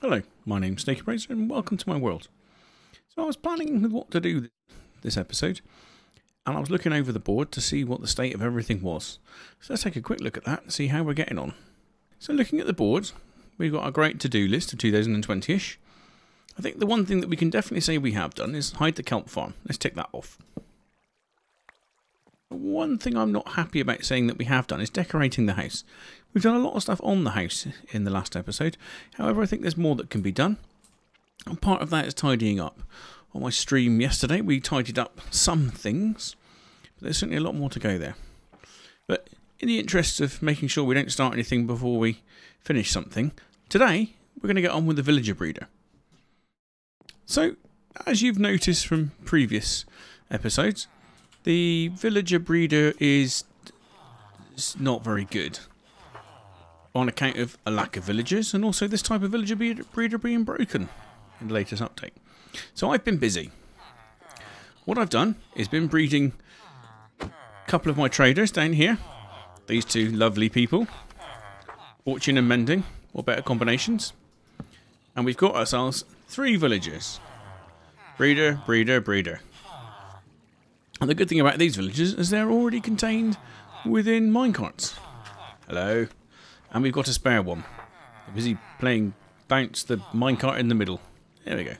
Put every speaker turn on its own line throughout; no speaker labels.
Hello, my name's Steak Appraiser and welcome to my world. So I was planning what to do this episode and I was looking over the board to see what the state of everything was. So let's take a quick look at that and see how we're getting on. So looking at the board, we've got a great to-do list of 2020-ish. I think the one thing that we can definitely say we have done is hide the kelp farm. Let's tick that off. One thing I'm not happy about saying that we have done is decorating the house. We've done a lot of stuff on the house in the last episode. However, I think there's more that can be done. And part of that is tidying up. On my stream yesterday, we tidied up some things. But there's certainly a lot more to go there. But in the interest of making sure we don't start anything before we finish something, today we're going to get on with the villager breeder. So, as you've noticed from previous episodes, the villager breeder is not very good on account of a lack of villagers and also this type of villager breeder being broken in the latest update. So I've been busy. What I've done is been breeding a couple of my traders down here. These two lovely people. Fortune and Mending, or better combinations. And we've got ourselves three villagers. Breeder, breeder, breeder. And the good thing about these villages is they're already contained within minecarts. Hello. And we've got a spare one. I'm busy playing bounce the minecart in the middle. There we go.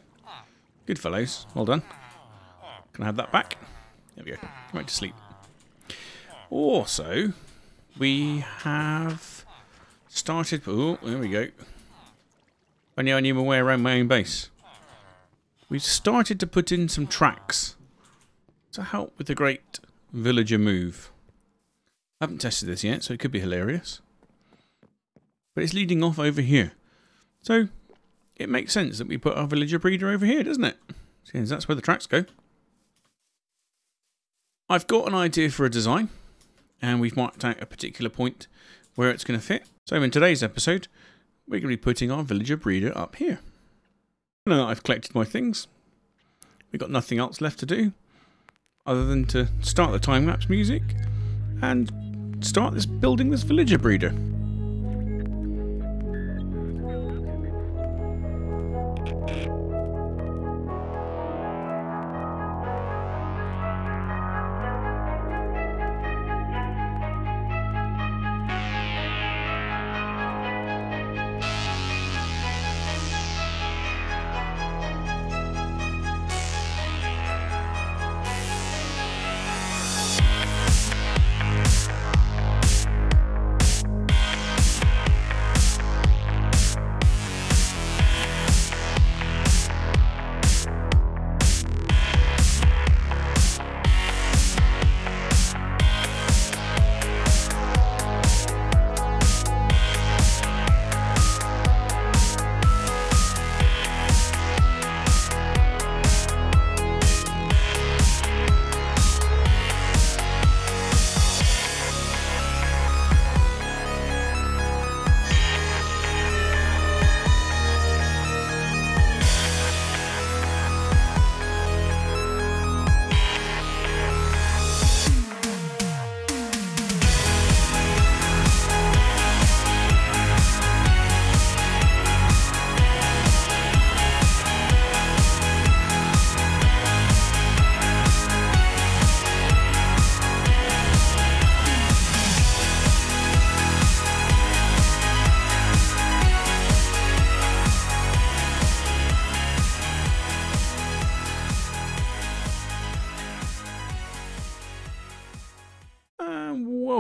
Good fellows. Well done. Can I have that back? There we go. Right to sleep. Also, we have started... Oh, there we go. I knew I knew my way around my own base. We've started to put in some tracks to help with the great villager move. I haven't tested this yet, so it could be hilarious. But it's leading off over here. So, it makes sense that we put our villager breeder over here, doesn't it? Since that's where the tracks go. I've got an idea for a design, and we've marked out a particular point where it's going to fit. So in today's episode, we're going to be putting our villager breeder up here. Now that I've collected my things, we've got nothing else left to do other than to start the time lapse music and start this building this villager breeder.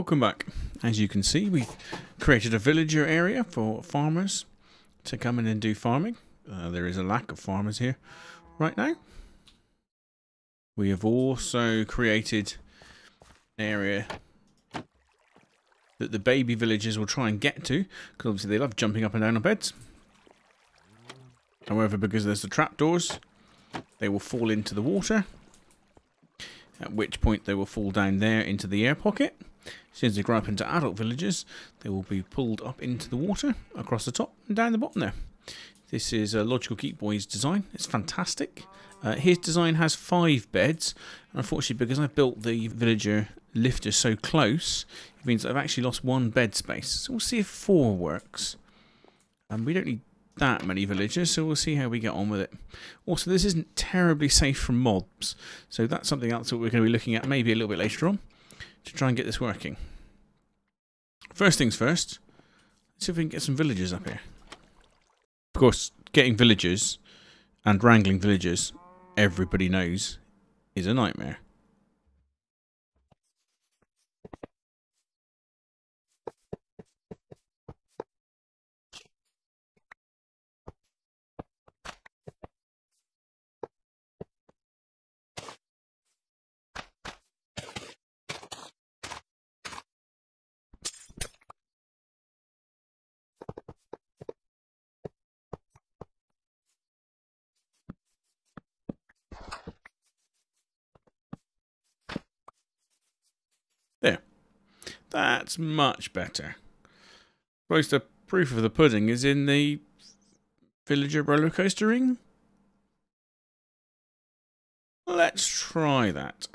Welcome back. As you can see, we created a villager area for farmers to come in and do farming. Uh, there is a lack of farmers here right now. We have also created an area that the baby villagers will try and get to, because obviously they love jumping up and down on beds. However, because there's the trapdoors, they will fall into the water, at which point they will fall down there into the air pocket. As soon as they grow up into adult villagers, they will be pulled up into the water, across the top and down the bottom there. This is a Logical Geek Boy's design. It's fantastic. Uh, his design has five beds. Unfortunately, because I've built the villager lifter so close, it means I've actually lost one bed space. So we'll see if four works. And um, we don't need that many villagers, so we'll see how we get on with it. Also, this isn't terribly safe from mobs, so that's something else that we're going to be looking at maybe a little bit later on to try and get this working. First things first, let's see if we can get some villagers up here. Of course, getting villagers and wrangling villagers, everybody knows, is a nightmare. There. Much better. Suppose the proof of the pudding is in the villager roller coaster ring? Let's try that.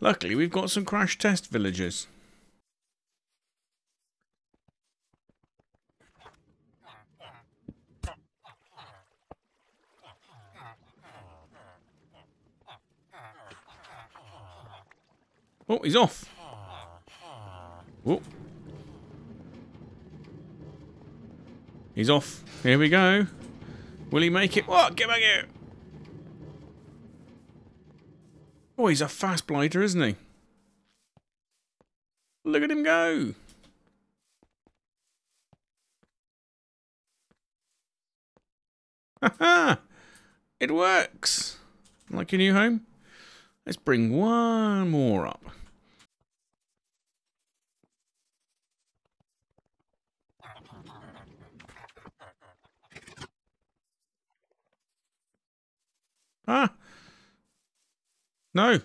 Luckily, we've got some crash test villagers. Oh, he's off. Oh. He's off. Here we go. Will he make it? What? Get back here. Oh, he's a fast blighter, isn't he? Look at him go. Ha It works. Like your new home? Let's bring one more up. Ah! No!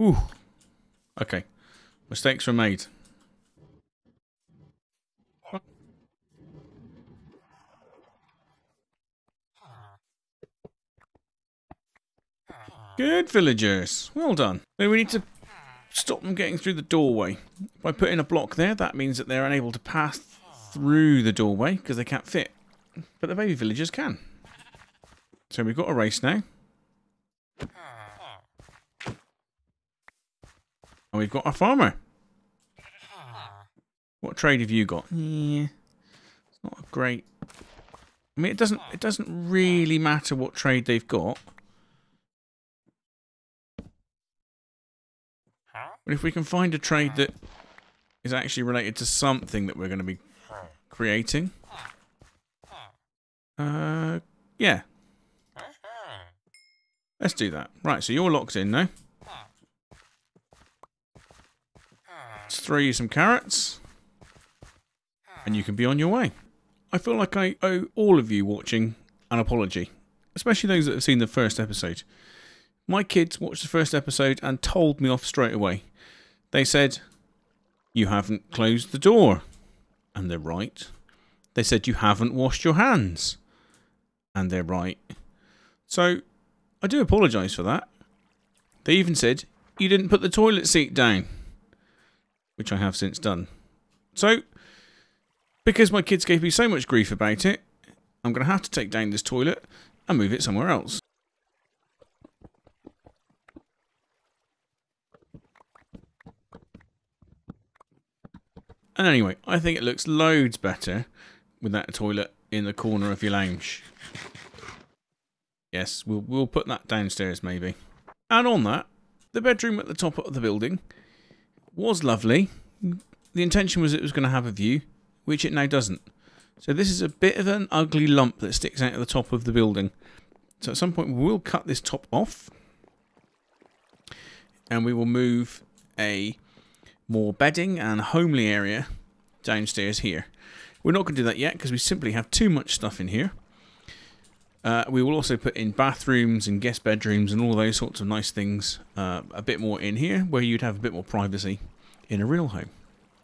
Ooh. Okay. Mistakes were made. Good villagers. Well done. We need to stop them getting through the doorway. By putting a block there, that means that they're unable to pass through the doorway because they can't fit. But the baby villagers can. So we've got a race now. And we've got a farmer. What trade have you got? Yeah. It's not a great I mean it doesn't it doesn't really matter what trade they've got. But if we can find a trade that is actually related to something that we're going to be creating. Uh, yeah. Let's do that. Right, so you're locked in now. Let's throw you some carrots. And you can be on your way. I feel like I owe all of you watching an apology. Especially those that have seen the first episode. My kids watched the first episode and told me off straight away. They said, You haven't closed the door. And they're right. They said, You haven't washed your hands. And they're right. So, I do apologise for that. They even said, You didn't put the toilet seat down. Which I have since done. So, because my kids gave me so much grief about it, I'm going to have to take down this toilet and move it somewhere else. And anyway, I think it looks loads better with that toilet in the corner of your lounge. Yes, we'll, we'll put that downstairs maybe. And on that, the bedroom at the top of the building was lovely. The intention was it was going to have a view, which it now doesn't. So this is a bit of an ugly lump that sticks out of the top of the building. So at some point we will cut this top off. And we will move a more bedding and homely area downstairs here. We're not going to do that yet because we simply have too much stuff in here. Uh, we will also put in bathrooms and guest bedrooms and all those sorts of nice things uh, a bit more in here where you'd have a bit more privacy in a real home.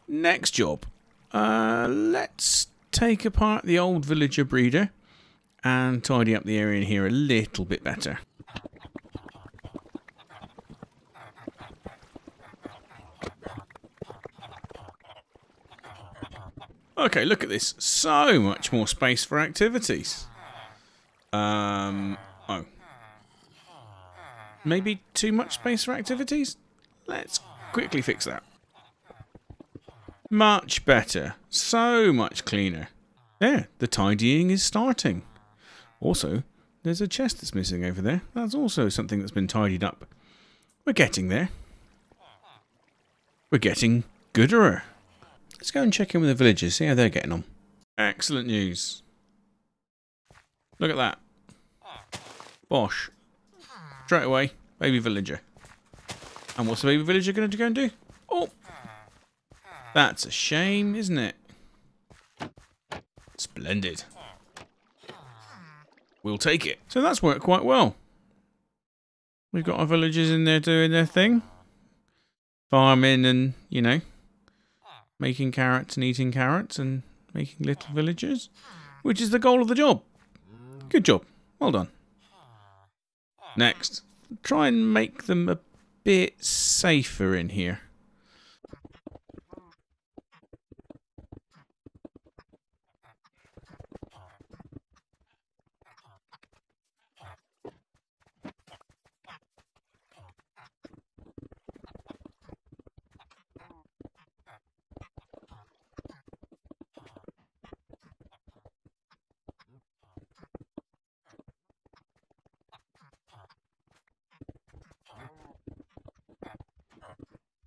Next job. Uh, let's take apart the old villager breeder and tidy up the area in here a little bit better. Okay, look at this. So much more space for activities. Um, oh. Maybe too much space for activities? Let's quickly fix that. Much better. So much cleaner. There, the tidying is starting. Also, there's a chest that's missing over there. That's also something that's been tidied up. We're getting there. We're getting gooder. Let's go and check in with the villagers, see how they're getting on. Excellent news. Look at that. Bosh. Straight away, baby villager. And what's the baby villager going to go and do? Oh! That's a shame, isn't it? Splendid. We'll take it. So that's worked quite well. We've got our villagers in there doing their thing. Farming and, you know, making carrots and eating carrots and making little villagers. Which is the goal of the job. Good job. Well done. Next. Try and make them a bit safer in here.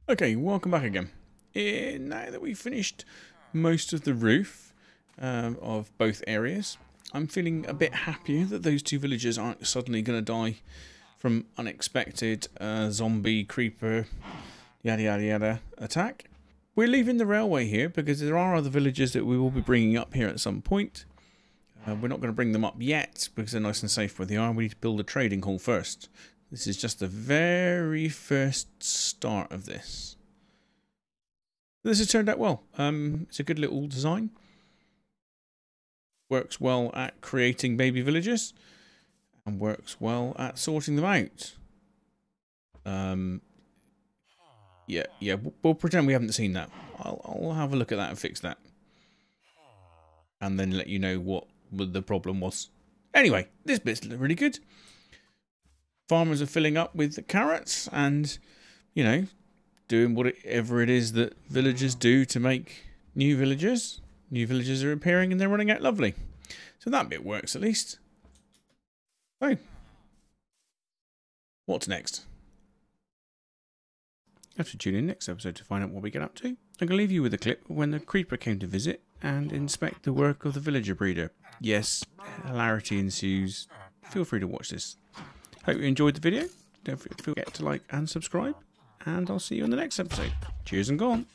Okay, welcome back again. Uh, now that we've finished most of the roof um, of both areas, I'm feeling a bit happier that those two villagers aren't suddenly going to die from unexpected uh, zombie creeper yada yada yada attack. We're leaving the railway here because there are other villagers that we will be bringing up here at some point. Uh, we're not going to bring them up yet because they're nice and safe where they are. We need to build a trading hall first. This is just the very first start of this. This has turned out well. Um, it's a good little design. Works well at creating baby villages and works well at sorting them out. Um, yeah, yeah, we'll pretend we haven't seen that. I'll, I'll have a look at that and fix that. And then let you know what the problem was. Anyway, this bit's really good farmers are filling up with the carrots and, you know, doing whatever it is that villagers do to make new villagers. New villagers are appearing and they're running out lovely. So that bit works at least. So, what's next? Have to tune in next episode to find out what we get up to. I'm going to leave you with a clip when the creeper came to visit and inspect the work of the villager breeder. Yes, hilarity ensues. Feel free to watch this. Hope you enjoyed the video. Don't forget to like and subscribe. And I'll see you in the next episode. Cheers and gone.